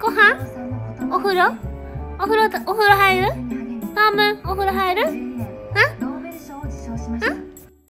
ご飯？お風呂？お風呂お風呂入る？当分お風呂入る？ん。ん